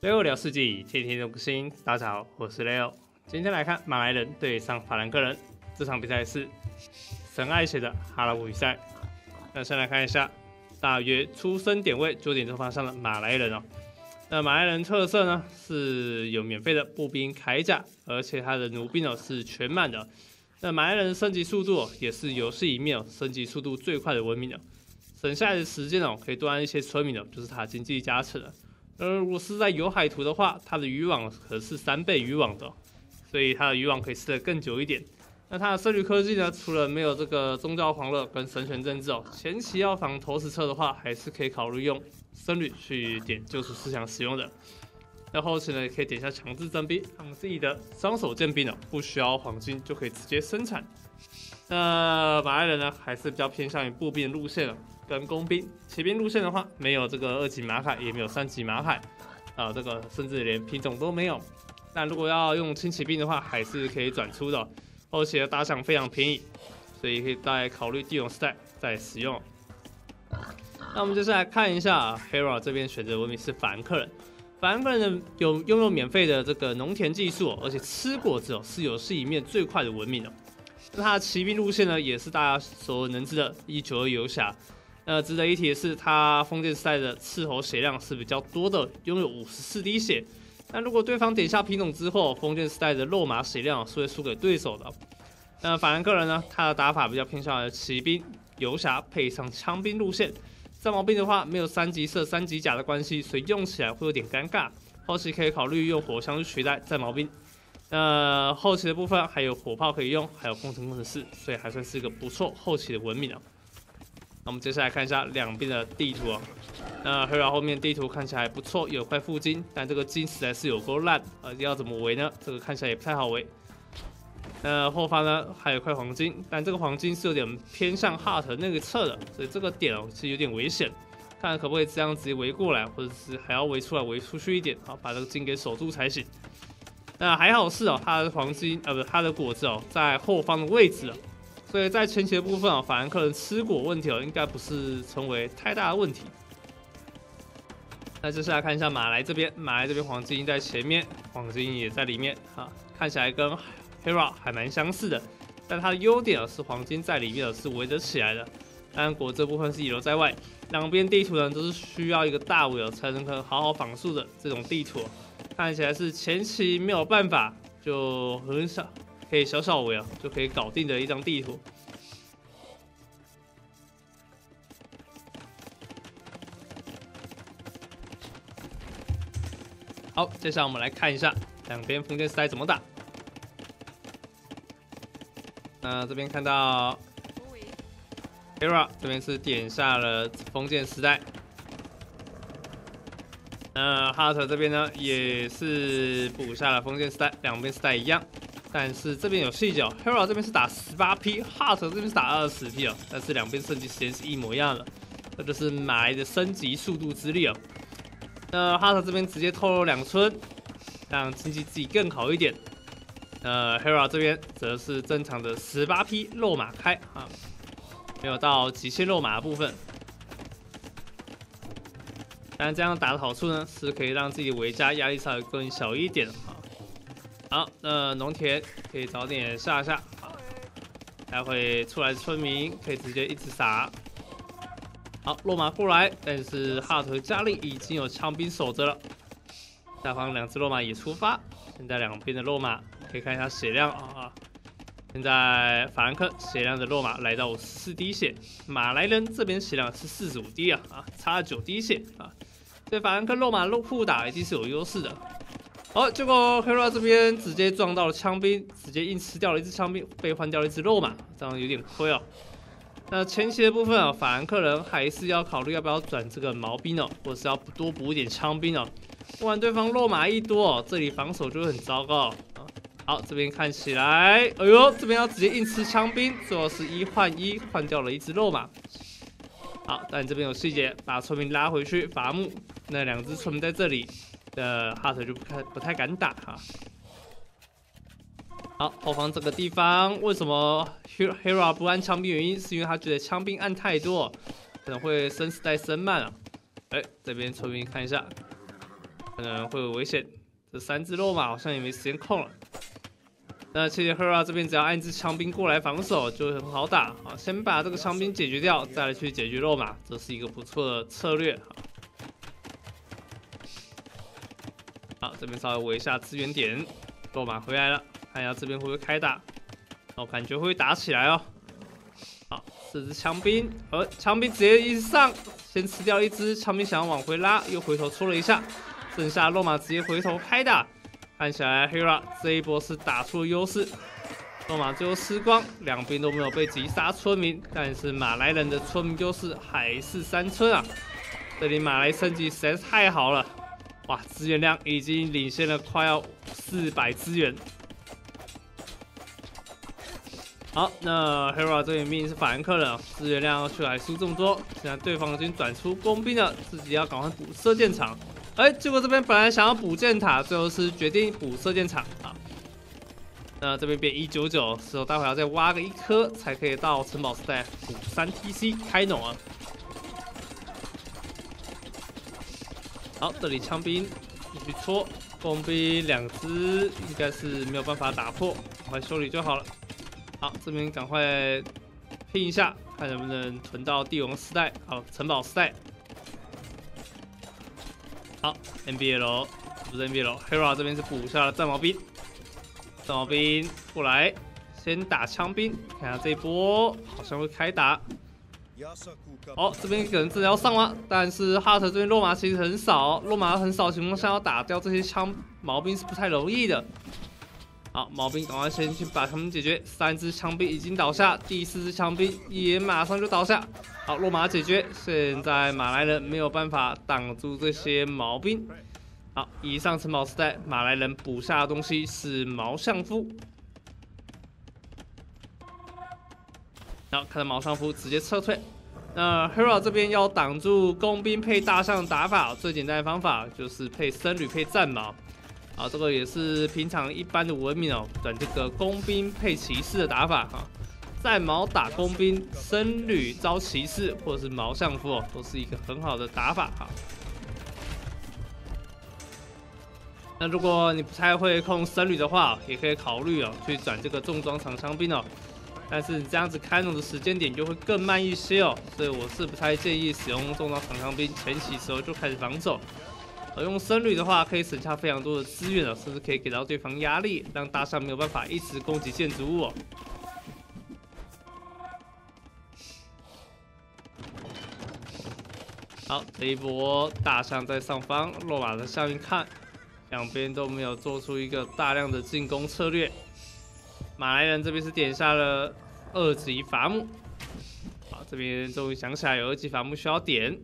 Leo 聊世纪，天天都更新。大家好，我是 Leo。今天来看马来人对上法兰克人，这场比赛是神爱写的哈拉姆比赛。那先来看一下，大约出生点位九点钟方向的马来人哦。那马来人特色呢是有免费的步兵铠甲，而且他的弩兵哦是全满的。那马来人升级速度也是游戏里面升级速度最快的文明哦，省下来的时间哦可以多安一些村民哦，就是他经济加成了。而如果是在有海图的话，它的渔网可是三倍渔网的，所以它的渔网可以吃得更久一点。那它的僧侣科技呢？除了没有这个宗教狂热跟神权政治哦，前期要防投石车的话，还是可以考虑用僧侣去点救赎思想使用的。那后期呢，也可以点一下强制征兵，让自己的双手剑兵哦，不需要黄金就可以直接生产。那马来人呢，还是比较偏向于步兵路线了。跟工兵骑兵路线的话，没有这个二级马凯，也没有三级马凯，啊，这个甚至连品种都没有。但如果要用轻骑兵的话，还是可以转出的，而且打赏非常便宜，所以可以再考虑地龙时代再使用。那我们接下来看一下 Hera 这边选择文明是凡客人，凡客人有拥有免费的这个农田技术，而且吃果子哦，是游戏里面最快的文明哦。那它的骑兵路线呢，也是大家所能知的一九二游侠。呃，值得一提的是，他封建时代的斥候血量是比较多的，拥有五十四滴血。那如果对方点下品种之后，封建时代的肉马血量是会输给对手的。那法兰克人呢，他的打法比较偏向于骑兵、游侠配上枪兵路线。战矛兵的话，没有三级射、三级甲的关系，所以用起来会有点尴尬。后期可以考虑用火枪去取代战矛兵。那后期的部分还有火炮可以用，还有工程工程师，所以还算是一个不错后期的文明啊。我们接下来看一下两边的地图哦。那黑佬后面地图看起来不错，有块附金，但这个金实在是有够烂，呃，要怎么围呢？这个看起来也不太好围。那后方呢还有块黄金，但这个黄金是有点偏向 heart 那个侧的，所以这个点哦是有点危险。看可不可以这样直接围过来，或者是还要围出来围出去一点，好把这个金给守住才行。那还好是哦，它的黄金呃不是，它的果子哦在后方的位置。所以在前期的部分啊，法兰克人吃果问题哦，应该不是成为太大的问题。那接下来看一下马来这边，马来这边黄金在前面，黄金也在里面啊，看起来跟 Hera 还蛮相似的。但它的优点啊是黄金在里面是围着起来的，但果这部分是遗留在外。两边地图呢都是需要一个大围才能可好好防守的这种地图，看起来是前期没有办法，就很少。可以小小围啊，就可以搞定的一张地图。好，接下来我们来看一下两边封建时代怎么打。那这边看到，Era 这边是点下了封建时代，那 Heart 这边呢也是补下了封建时代，两边时代一样。但是这边有细节哦，Hero 这边是打十八 P，Heart 这边是打二十 P 哦，但是两边升级时间是一模一样的，这就是马的升级速度之力哦。那 Heart 这边直接透露两村，让经济自己更好一点。那，Hero 这边则是正常的十八 P 肉马开啊，没有到极限肉马的部分。但这样打的好处呢，是可以让自己维加压力稍微更小一点啊。好，那农田可以早点下下啊，待会出来村民可以直接一直撒。好，落马过来，但是哈特家里已经有枪兵守着了。下方两只落马也出发，现在两边的落马可以看一下血量啊。现在法兰克血量的落马来到四滴血，马来人这边血量是四十五滴啊啊，差了九滴血啊。所以法兰克落马落互打一定是有优势的。好，结果 Hera 这边直接撞到了枪兵，直接硬吃掉了一只枪兵，被换掉了一只肉马，这样有点亏哦。那前期的部分啊，法兰克人还是要考虑要不要转这个毛兵哦，或是要多补一点枪兵哦，不然对方肉马一多哦，这里防守就会很糟糕啊。好，这边看起来，哎呦，这边要直接硬吃枪兵，最后是一换一换掉了一只肉马。好，但这边有细节，把村民拉回去伐木，那两只村民在这里。的哈特就不太不太敢打哈。好，后方这个地方为什么 Hera 不按枪兵？原因是因为他觉得枪兵按太多，可能会生死带生慢啊。哎，这边村民看一下，可能会有危险。这三只肉马好像也没时间控了。那其实 Hera 这边只要按一只枪兵过来防守，就很好打。好，先把这个枪兵解决掉，再来去解决肉马，这是一个不错的策略。好，这边稍微围一下资源点，肉马回来了，看一下这边会不会开打。哦，感觉会打起来哦。好，四只枪兵，呃，枪兵直接一上，先吃掉一只枪兵，想要往回拉，又回头戳了一下，剩下肉马直接回头开打。看起来 Hera 这一波是打出了优势，肉马最后吃光，两边都没有被击杀村民，但是马来人的村民优势还是三村啊！这里马来升级实在是太好了，哇，资源量已经领先了快要四百资源。好，那 Hera 这边命是法兰克人，资源量却还输这么多，现在对方已经转出工兵了，自己要赶快补射箭场。哎，结果这边本来想要补箭塔，最后是决定补射箭场啊。那这边变一九九，之后待会要再挖个一颗，才可以到城堡时代补三 TC 开农啊。好，这里枪兵继续戳，弓兵两只应该是没有办法打破，赶快修理就好了。好，这边赶快拼一下，看能不能囤到帝王时代，好城堡时代。好，NBL 不是 NBL，Hera 这边是补下了战矛兵，战矛兵过来，先打枪兵，看下这一波好像会开打。哦，这边可能真的要上吗？但是哈特这边落马其实很少，落马很少情况下要打掉这些枪毛兵是不太容易的。好，毛兵赶快先去把他们解决。三只枪兵已经倒下，第四只枪兵也马上就倒下。好，落马解决。现在马来人没有办法挡住这些毛兵。好，以上城堡时代马来人补下的东西是毛相夫。然后看到毛相夫直接撤退。那 Hero 这边要挡住工兵配大象的打法，最简单的方法就是配僧侣配战矛。啊，这个也是平常一般的文明哦，转这个工兵配骑士的打法哈，战矛打工兵，僧侣招骑士，或者是毛相夫哦，都是一个很好的打法哈。那如果你不太会控僧侣的话，也可以考虑哦，去转这个重装长枪兵哦。但是你这样子开龙的时间点就会更慢一些哦，所以我是不太建议使用重装长枪兵前期时候就开始防守。而用僧侣的话，可以省下非常多的资源了，甚至可以给到对方压力，让大象没有办法一直攻击建筑物。好，这一波大象在上方，落马在下面看，两边都没有做出一个大量的进攻策略。马来人这边是点下了二级伐木，好，这边终于想起来有二级伐木需要点。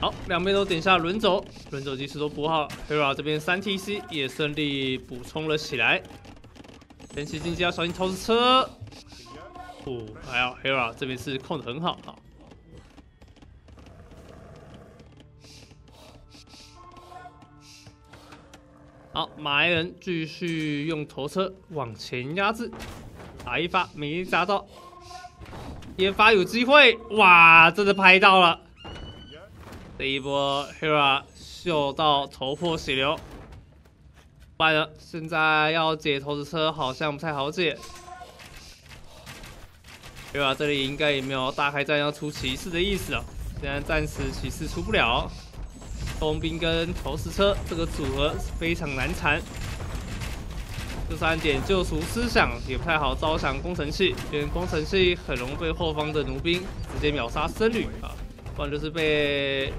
好，两边都点下轮走，轮走技术都补好，Hera 这边三 TC 也顺利补充了起来。前期经济要小心投石车。哦，还有 Hera 这边是控的很好，好。好，马来人继续用头车往前压制，打一发没砸到，一发有机会，哇，真的拍到了。这一波 Hera 秀到头破血流，完了，现在要解投石车好像不太好解。对吧这里应该也没有大开战要出骑士的意思啊，现在暂时骑士出不了。工兵跟投石车这个组合非常难缠。这三点救赎思想也不太好招降工程器，因为工程器很容易被后方的弩兵直接秒杀僧侣啊。不然就是被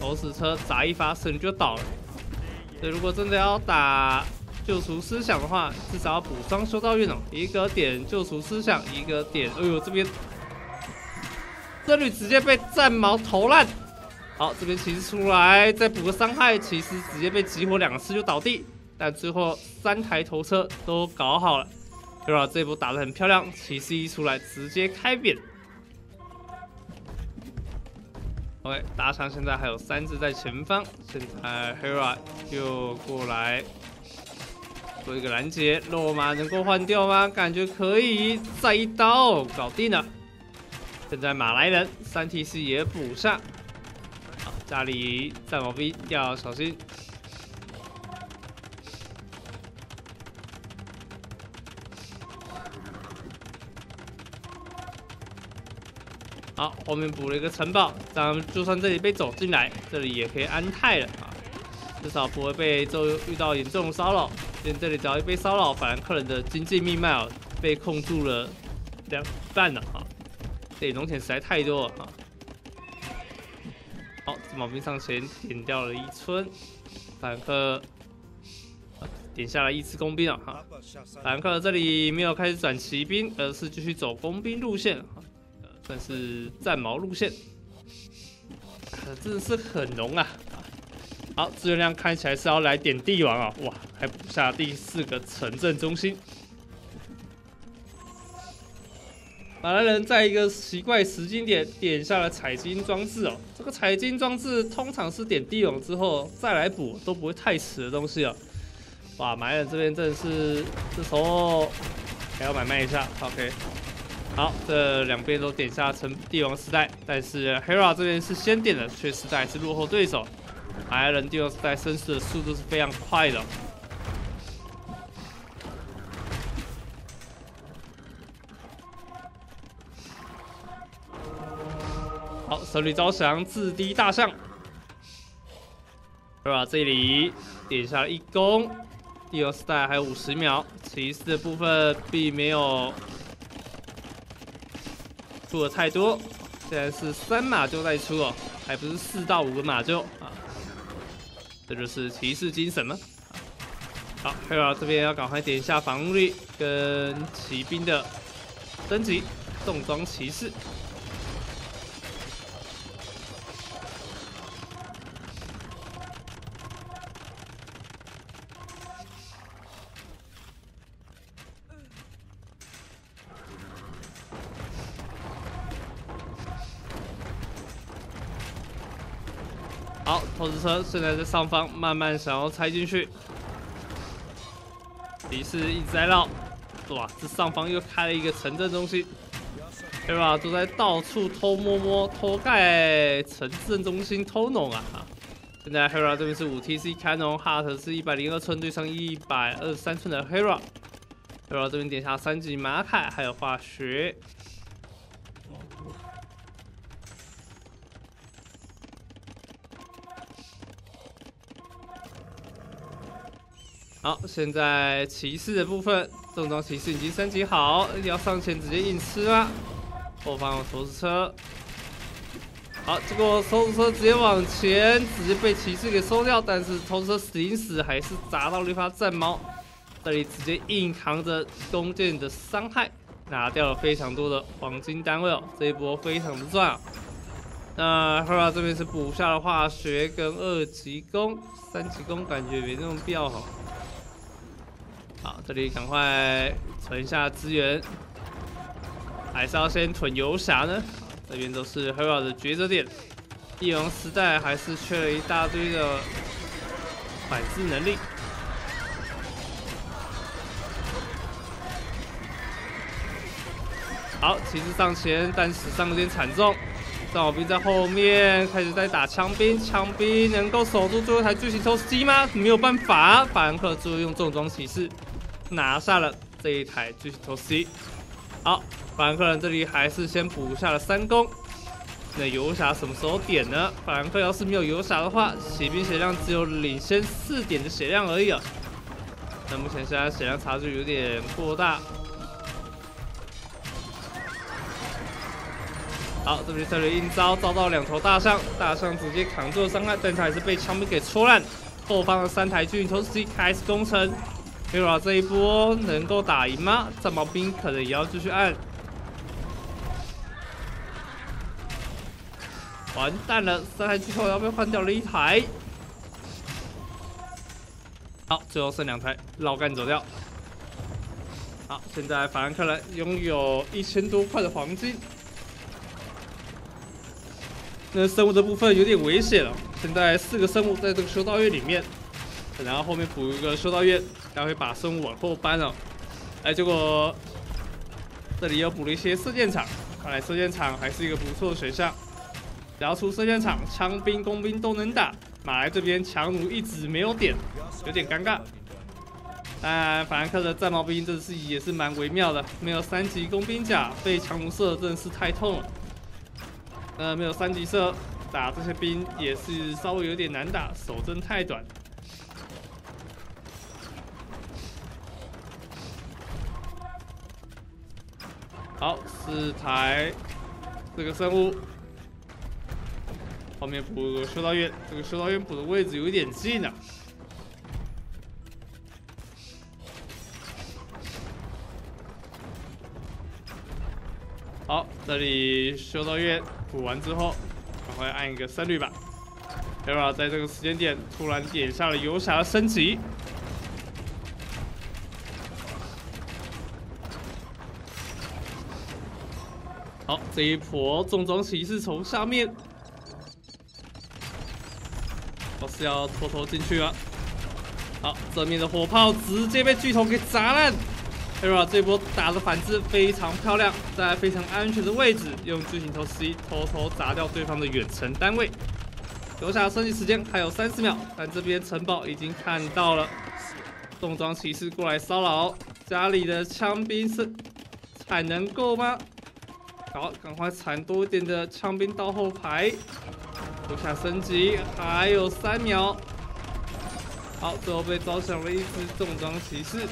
投石车砸一发，僧侣就倒了。所以如果真的要打救赎思想的话，至少要补双修道院哦。一个点救赎思想，一个点，哎呦这边僧侣直接被战矛投烂。好，这边骑士出来再补个伤害，骑士直接被集火两次就倒地。但最后三台头车都搞好了，对吧？这波打得很漂亮，骑士一出来直接开扁。OK，大象现在还有三只在前方，现在 Hera 又过来做一个拦截，落马能够换掉吗？感觉可以，再一刀搞定了。现在马来人三 T C 也补上，好，家里战矛兵要小心。好，后面补了一个城堡，咱们就算这里被走进来，这里也可以安泰了啊，至少不会被周遇到严重骚扰。因为这里只要一被骚扰，法兰克人的经济命脉哦被控住了两半了啊，这里农田实在太多了啊。好，这毛兵上前点掉了一村，反客点下了一支工兵啊哈。反客这里没有开始转骑兵，而是继续走工兵路线。算是战矛路线，真的是很浓啊！好，资源量看起来是要来点帝王啊！哇，还补下第四个城镇中心。马来人在一个奇怪时间点点下了采金装置哦。这个采金装置通常是点帝王之后再来补都不会太迟的东西哦。哇，马来人这边真的是这时候还要买卖一下，OK。好，这两边都点下成帝王时代，但是 Hera 这边是先点的，却实在是落后对手。白人第二时代升势的速度是非常快的。好，手里招降，自低大象。是吧这里点下了一攻，第二时代还有五十秒，骑士的部分并没有。出的太多，现在是三马厩在出哦，还不是四到五个马厩，这就是骑士精神吗？好，黑尔这边要赶快点一下防御跟骑兵的升级，重装骑士。好，投石车现在在上方，慢慢想要拆进去。骑士一直在绕，哇，这上方又开了一个城镇中心，对吧？都在到处偷摸摸、偷盖城镇中心、偷农啊！现在 Hera 这边是五 TC 开农，Hart 是一百零二寸对上一百二十三寸的 Hera。Hera 这边点下三级马凯，还有化学。好，现在骑士的部分，重装骑士已经升级好，要上前直接硬吃啦。后方有投石车，好，结果投石车直接往前，直接被骑士给收掉。但是投石车死硬死，还是砸到了一发战矛，这里直接硬扛着弓箭的伤害，拿掉了非常多的黄金单位哦，这一波非常的赚啊。那 Hera 这边是补下了化学跟二级弓，三级弓感觉没那么必要哈。好，这里赶快存一下资源，还是要先囤游侠呢？这边都是 Hero 的抉择点，帝王时代还是缺了一大堆的反制能力。好，骑士上前，但死伤有点惨重。战矛兵在后面开始在打枪兵，枪兵能够守住最后一台巨型抽丝机吗？没有办法，法兰克只有用重装骑士。拿下了这一台巨型头 C，好，法兰克人这里还是先补下了三攻。那游侠什么时候点呢？法兰克要是没有游侠的话，骑兵血量只有领先四点的血量而已啊。那目前现在血量差距有点过大。好，这边这里硬招招到两头大象，大象直接扛住了伤害，但他还是被枪兵给戳烂。后方的三台巨型头 C 开始攻城。Hero 这一波能够打赢吗？战矛兵可能也要继续按。完蛋了，三台巨头要被换掉了一台。好，最后剩两台，老干走掉。好，现在法兰克人拥有一千多块的黄金。那生物的部分有点危险了，现在四个生物在这个修道院里面。然后后面补一个修道院，待会把生物往后搬了。哎，结果这里又补了一些射箭场，看来射箭场还是一个不错的选项。只要出射箭场，枪兵、工兵都能打。马来这边强弩一直没有点，有点尴尬。但法兰克的战矛兵这次也是蛮微妙的，没有三级工兵甲，被强弩射真的是太痛了。呃，没有三级射，打这些兵也是稍微有点难打，手真太短。好，四台这个生物，后面补个修道院，这个修道院补的位置有一点近啊。好，这里修道院补完之后，赶快按一个三率吧。对吧？在这个时间点突然点下了游侠升级。好，这一波重装骑士从下面，我是要偷偷进去了。好，正面的火炮直接被巨头给砸烂。Hero 这波打的反制非常漂亮，在非常安全的位置用巨型头 C 偷偷砸掉对方的远程单位。留下升级时间还有三十秒，但这边城堡已经看到了重装骑士过来骚扰，家里的枪兵是产能够吗？好，赶快铲多一点的枪兵到后排，留下升级，还有三秒。好，最后被招响了一只重装骑士。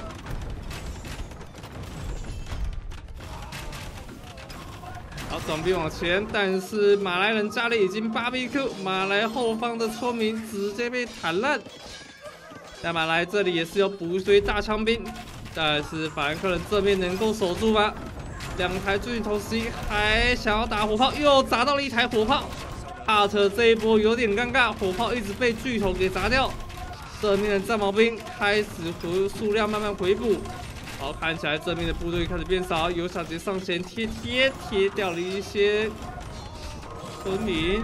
好，转兵往前，但是马来人家里已经 BBQ，马来后方的村民直接被弹烂。在马来这里也是要补一堆大枪兵，但是法兰克人这边能够守住吗？两台巨头 C 还想要打火炮，又砸到了一台火炮。哈特这一波有点尴尬，火炮一直被巨头给砸掉。正面的战矛兵开始和数量慢慢回补。好，看起来正面的部队开始变少，有小杰上前贴贴贴掉了一些村民。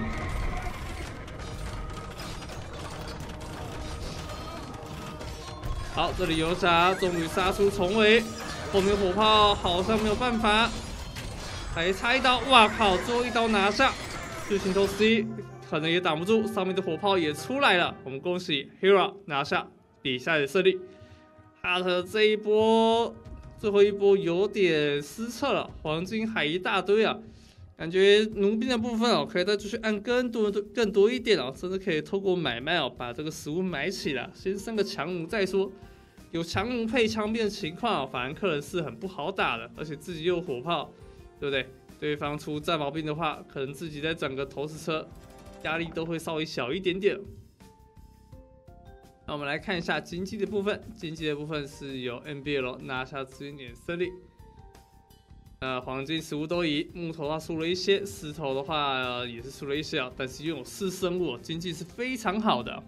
好，这里游侠终于杀出重围。后面火炮好像没有办法，还差一刀，哇靠！最后一刀拿下，巨型头 C 可能也挡不住，上面的火炮也出来了。我们恭喜 Hero 拿下比赛的胜利。哈特这一波最后一波有点失策了，黄金还一大堆啊，感觉奴兵的部分哦可以再继续按更多更多一点哦，甚至可以透过买卖哦把这个食物买起来，先升个强弩再说。有强弩配枪兵的情况，法兰克人是很不好打的，而且自己又火炮，对不对？对方出战矛兵的话，可能自己在整个投石车压力都会稍微小一点点。那我们来看一下经济的部分，经济的部分是由 NBL 拿下资源点胜利。呃，黄金食物都赢，木头的话输了一些，石头的话也是输了一些啊，但是拥有四生物，经济是非常好的。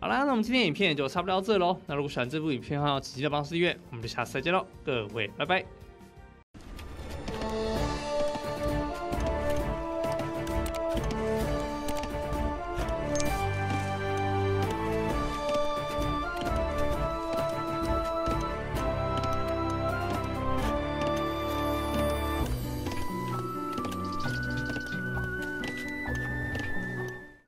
好啦，那我们今天影片也就差不多到这喽。那如果喜欢这部影片的话，请记得帮我订阅，我们就下次再见喽，各位，拜拜。